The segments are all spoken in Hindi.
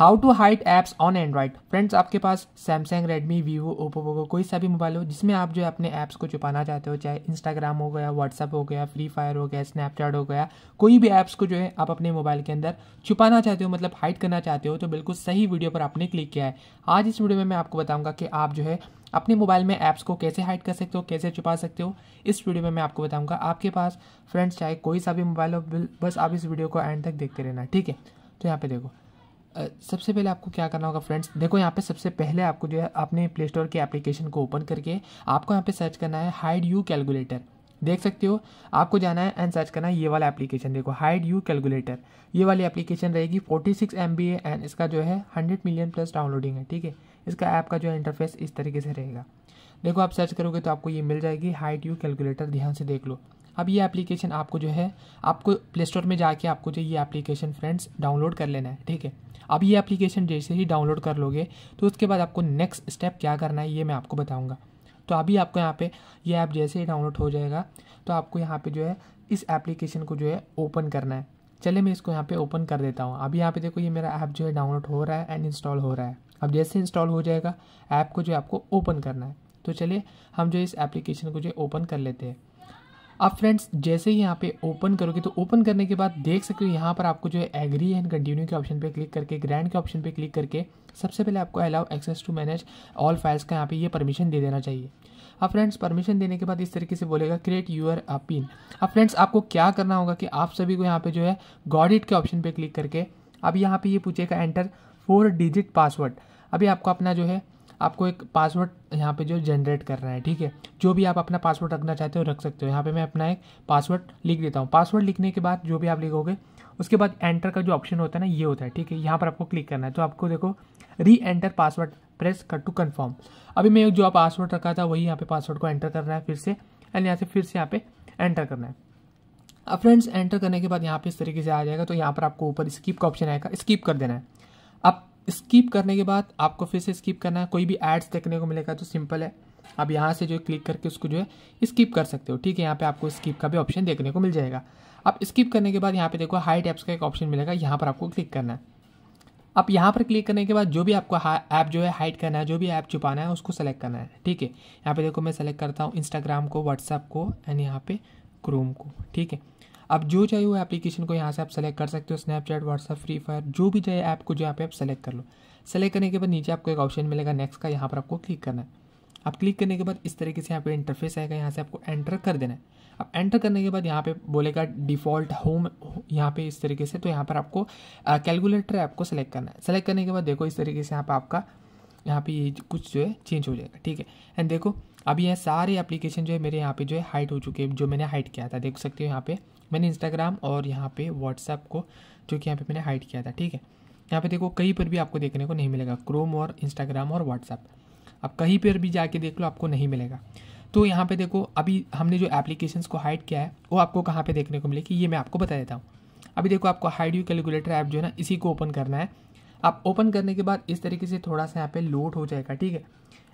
How to hide apps on Android friends आपके पास सैमसंग रेडमी वीवो ओप्पो वोगो कोई सा भी मोबाइल हो, जिसमें आप जो है अपने ऐप्स को छुपाना चाहते हो, चाहे इंस्टाग्राम हो गया व्हाट्सअप हो गया फ्री फायर हो गया स्नैपचैट हो गया, कोई भी ऐप्स को जो है आप अपने मोबाइल के अंदर छुपाना चाहते हो मतलब हाइड करना चाहते हो तो बिल्कुल सही वीडियो पर आपने क्लिक किया है। आज इस वीडियो में मैं आपको बताऊँगा कि आप जो है अपने मोबाइल में ऐप्स को कैसे हाइड कर सकते हो, कैसे छुपा सकते हो। इस वीडियो में मैं आपको बताऊँगा, आपके पास फ्रेंड्स चाहे कोई सा भी मोबाइल हो बस आप इस वीडियो को एंड तक देखते रहना, ठीक है? तो यहाँ पे देखो। सबसे पहले आपको क्या करना होगा फ्रेंड्स देखो, यहाँ पे सबसे पहले आपको जो है, अपने प्ले स्टोर के एप्लीकेशन को ओपन करके आपको यहाँ पे सर्च करना है हाइड यू कैलकुलेटर देख सकते हो, आपको जाना है एंड सर्च करना है ये वाला एप्लीकेशन देखो हाइड यू कैलकुलेटर ये वाली एप्लीकेशन रहेगी forty six M B and इसका जो है हंड्रेड मिलियन प्लस डाउनलोडिंग है, ठीक है? इसका ऐप का जो है इंटरफेस इस तरीके से रहेगा। देखो, आप सर्च करोगे तो आपको ये मिल जाएगी हाइड यू कैलकुलेटर ध्यान से देख लो। अब ये एप्लीकेशन आपको जो है, आपको प्ले स्टोर में जाके आपको जो ये एप्लीकेशन फ्रेंड्स डाउनलोड कर लेना है, ठीक है? अब ये एप्लीकेशन जैसे ही डाउनलोड कर लोगे तो उसके बाद आपको नेक्स्ट स्टेप क्या करना है, ये मैं आपको बताऊँगा। तो अभी आपको यहाँ पे ये ऐप जैसे ही डाउनलोड हो जाएगा तो आपको यहाँ पे जो है, इस एप्लीकेशन को जो है ओपन करना है। चले मैं इसको यहाँ पे ओपन कर देता हूँ। अभी यहाँ पे देखो ये मेरा ऐप जो है डाउनलोड हो रहा है एंड इंस्टॉल हो रहा है। अब जैसे इंस्टॉल हो जाएगा ऐप को जो है आपको ओपन करना है। तो चलिए हम जो इस एप्लीकेशन को जो है ओपन कर लेते हैं। अब फ्रेंड्स जैसे ही यहाँ पे ओपन करोगे तो ओपन करने के बाद देख सकते हो यहाँ पर आपको जो है एग्री एंड कंटिन्यू के ऑप्शन पे क्लिक करके ग्रैंड के ऑप्शन पे क्लिक करके, सबसे पहले आपको allow access to manage all files का यहाँ पे ये परमिशन दे देना चाहिए। अब फ्रेंड्स परमिशन देने के बाद इस तरीके से बोलेगा क्रिएट यूर पिन अब फ्रेंड्स आपको क्या करना होगा कि आप सभी को यहाँ पे जो है गॉडिट के ऑप्शन पे क्लिक करके, अब यहाँ पे ये पूछेगा एंटर फोर डिजिट पासवर्ड अभी आपको अपना जो है आपको एक पासवर्ड यहाँ पे जो जनरेट करना है, ठीक है? जो भी आप अपना पासवर्ड रखना चाहते हो, रख सकते हो। यहाँ पे मैं अपना एक पासवर्ड लिख देता हूँ। पासवर्ड लिखने के बाद जो भी आप लिखोगे, उसके बाद एंटर का जो ऑप्शन होता है ना, ये होता है, ठीक है? यहाँ पर आपको क्लिक करना है। तो आपको देखो री एंटर पासवर्ड प्रेस कर टू कन्फर्म अभी मैं जो पासवर्ड रखा था, वही यहाँ पे पासवर्ड को एंटर करना है फिर से एंड यहाँ से फिर से यहाँ पे एंटर करना है। अब फ्रेंड्स एंटर करने के बाद यहाँ पे इस तरीके से आ जाएगा। तो यहाँ पर आपको ऊपर स्कीप का ऑप्शन आएगा। स्कीप कर देना है। अब स्कीप करने के बाद आपको फिर से स्किप करना है। कोई भी एड्स देखने को मिलेगा तो सिंपल है। आप यहाँ से जो है क्लिक करके उसको जो है स्किप कर सकते हो। ठीक है, यहाँ पे आपको स्किप का भी ऑप्शन देखने को मिल जाएगा। अब स्किप करने के बाद यहाँ पे देखो हाइट ऐप्स का एक ऑप्शन मिलेगा। यहाँ पर आपको क्लिक करना है। अब यहाँ पर क्लिक करने के बाद जो भी आपको ऐप जो है हाइड करना है, जो भी ऐप छुपाना है, उसको सेलेक्ट करना है। ठीक है, यहाँ पे देखो मैं सेलेक्ट करता हूँ इंस्टाग्राम को व्हाट्सअप को एंड यहाँ पे क्रोम को। ठीक है अब जो चाहिए वो एप्लीकेशन को यहाँ से आप सेलेक्ट कर सकते हो स्नैपचैट व्हाट्सअप फ्री फायर जो भी चाहिए ऐप को जो यहाँ पे आप सेलेक्ट कर लो। सेलेक्ट करने के बाद नीचे आपको एक ऑप्शन मिलेगा नेक्स्ट का, यहाँ पर आपको क्लिक करना है। आप क्लिक करने के बाद इस तरीके से यहाँ पे इंटरफेस आएगा, यहाँ से आपको एंटर कर देना है। अब एंटर करने के बाद यहाँ पे बोलेगा डिफ़ॉल्ट होम यहाँ पे इस तरीके से तो यहाँ पर आपको कैलकुलेटर ऐप को सेलेक्ट करना है। सेलेक्ट करने के बाद देखो इस तरीके से यहाँ पर आपका, यहाँ पे ये कुछ जो है चेंज हो जाएगा, ठीक है? एंड देखो अभी यह सारे एप्लीकेशन जो है मेरे यहाँ पे जो है हाइट हो चुके हैं, जो मैंने हाइट किया था। देख सकते हो यहाँ पे मैंने इंस्टाग्राम और यहाँ पे व्हाट्सएप को जो कि यहाँ पे मैंने हाइट किया था, ठीक है? यहाँ पे देखो, कहीं पर भी आपको देखने को नहीं मिलेगा क्रोम और इंस्टाग्राम और व्हाट्सएप अब कहीं पर भी जाके देख लो, आपको नहीं मिलेगा। तो यहाँ पे देखो, अभी हमने जो एप्लीकेशंस को हाइड किया है, वो आपको कहाँ पे देखने को मिलेगी ये मैं आपको बता देता हूँ। अभी देखो, आपको हाइड यू कैलकुलेटर ऐप जो है ना, इसी को ओपन करना है। आप ओपन करने के बाद इस तरीके से थोड़ा सा यहाँ पे लोड हो जाएगा, ठीक है?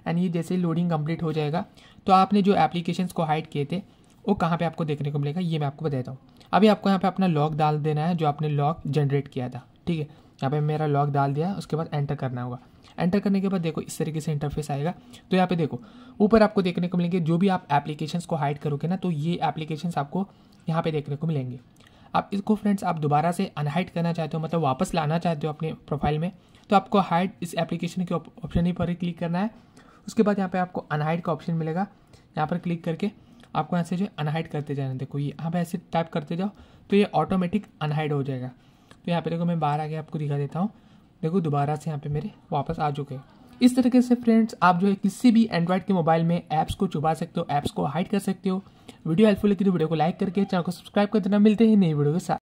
एंड ये जैसे लोडिंग कंप्लीट हो जाएगा तो आपने जो एप्लीकेशंस को हाइड किए थे, वो कहाँ पे आपको देखने को मिलेगा, ये मैं आपको बताता हूँ। अभी आपको यहाँ पे अपना लॉक डाल देना है, जो आपने लॉक जनरेट किया था, ठीक है? यहाँ पे मेरा लॉक डाल दिया, उसके बाद एंटर करना होगा। एंटर करने के बाद देखो, इस तरीके से इंटरफेस आएगा। तो यहाँ पे देखो, ऊपर आपको देखने को मिलेंगे, जो भी आप एप्लीकेशंस को हाइड करोगे ना तो ये एप्लीकेशंस आपको यहाँ पे देखने को मिलेंगे। आप इसको फ्रेंड्स आप दोबारा से अनहाइड करना चाहते हो मतलब वापस लाना चाहते हो अपने प्रोफ़ाइल में तो आपको हाइड इस एप्लीकेशन के ऑप्शन ही पर क्लिक करना है। उसके बाद यहाँ पे आपको अनहाइड का ऑप्शन मिलेगा। यहाँ पर क्लिक करके आपको यहाँ से जो अनहाइड करते जाना देखो ये यहाँ पे ऐसे टाइप करते जाओ तो ये ऑटोमेटिक अनहाइड हो जाएगा। तो यहाँ पे देखो, मैं बाहर आके आपको दिखा देता हूँ। देखो, दोबारा से यहाँ पे मेरे वापस आ चुके हैं। इस तरीके से फ्रेंड्स आप जो है किसी भी एंड्रॉइड के मोबाइल में ऐप्स को छुपा सकते हो ऐप्स को हाइड कर सकते हो। वीडियो हेल्पफुल लगी तो वीडियो को लाइक करके चैनल को सब्सक्राइब कर देना। मिलते हैं नई वीडियो के साथ।